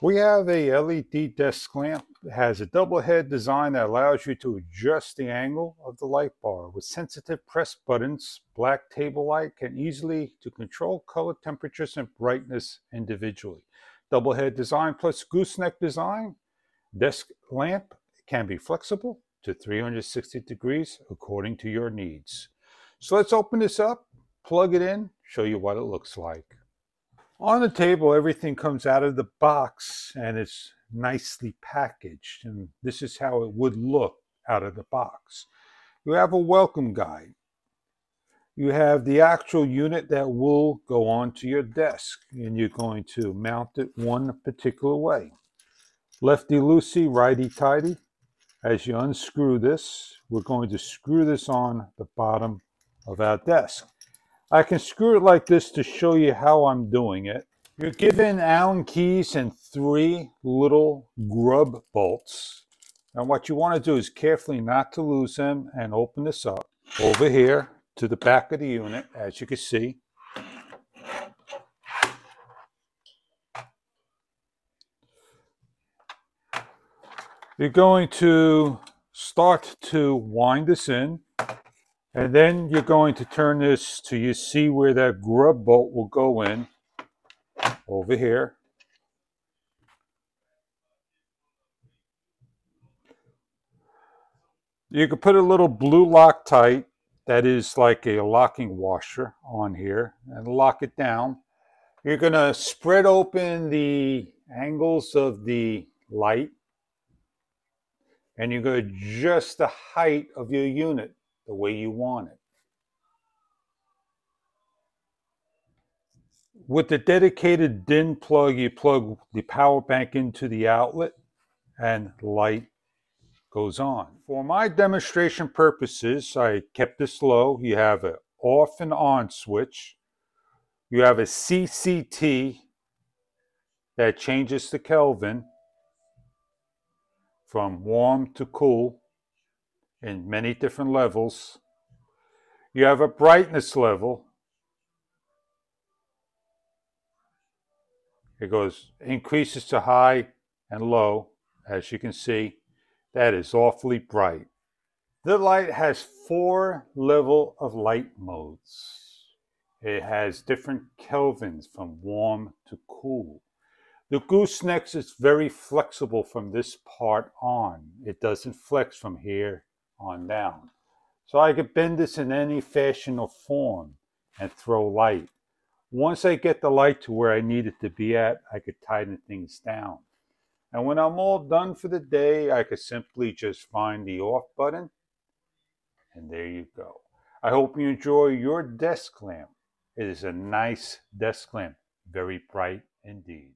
We have a LED desk lamp. It has a double head design that allows you to adjust the angle of the light bar. With sensitive press buttons, black table light can easily to control color temperatures and brightness individually. Double head design plus gooseneck design. Desk lamp can be flexible to 360 degrees according to your needs. So let's open this up, plug it in, show you what it looks like. On the table, everything comes out of the box and it's nicely packaged. And this is how it would look out of the box. You have a welcome guide. You have the actual unit that will go onto your desk and you're going to mount it one particular way. Lefty loosey, righty tighty. As you unscrew this, we're going to screw this on the bottom of our desk. I can screw it like this to show you how I'm doing it. You're given Allen keys and three little grub bolts. And what you want to do is carefully not to lose them and open this up over here to the back of the unit, as you can see. You're going to start to wind this in. And then you're going to turn this to you see where that grub bolt will go in over here. You can put a little blue Loctite that is like a locking washer on here and lock it down. You're going to spread open the angles of the light and you're going to adjust the height of your unit the way you want it. With the dedicated DIN plug, you plug the power bank into the outlet and light goes on. For my demonstration purposes, I kept this low. You have an off and on switch. You have a CCT that changes the Kelvin from warm to cool in many different levels. You have a brightness level. It goes increases to high and low, as you can see. That is awfully bright. The light has four level of light modes. It has different kelvins from warm to cool. The gooseneck is very flexible from this part on. It doesn't flex from here on down. So I could bend this in any fashion or form and throw light. Once I get the light to where I need it to be at, I could tighten things down. And when I'm all done for the day, I could simply just find the off button and there you go. I hope you enjoy your desk lamp. It is a nice desk lamp, very bright indeed.